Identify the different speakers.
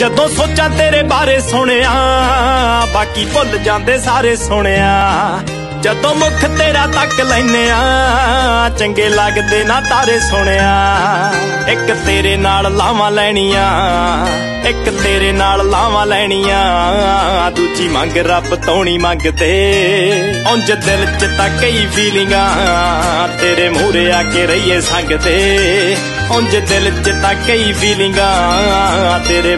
Speaker 1: ਜਦੋਂ ਸੋਚਾਂ ਤੇਰੇ ਬਾਰੇ ਸੁਣਿਆ, ਬਾਕੀ ਭੁੱਲ ਜਾਂਦੇ ਸਾਰੇ ਸੁਣਿਆ। ਜਦੋਂ ਮੁਖ ਤੇਰਾ ਤੱਕ ਲੈਨੇ ਆ ਚੰਗੇ ਲੱਗਦੇ ਨਾ ਤਾਰੇ ਸੁਣਿਆ। ਇੱਕ ਤੇਰੇ ਨਾਲ ਲਾਵਾਂ ਲੈਣੀਆਂ, ਇੱਕ ਤੇਰੇ ਨਾਲ ਲਾਵਾਂ ਲੈਣੀਆਂ। ਦੂਜੀ ਮੰਗ ਰੱਬ ਤੋਣੀ ਮੰਗਦੇ। ਉਂਝ ਦਿਲ 'ਚ ਤਾਂ ਕਈ ਫੀਲਿੰਗਾਂ ਤੇਰੇ ਮੂਹਰੇ ਆ ਕੇ ਰਹੀਏ ਸੰਗ ਤੇ ਉਂਝ ਦਿਲ 'ਚ ਤਾਂ ਕਈ ਫੀਲਿੰਗਾਂ ਤੇਰੇ